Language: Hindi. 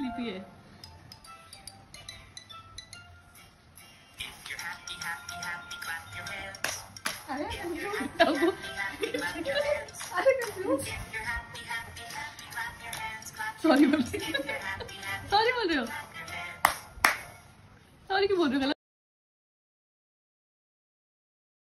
है सॉरी बोल सॉरी बोल रहे हो सॉरी क्यों बोल रहे हो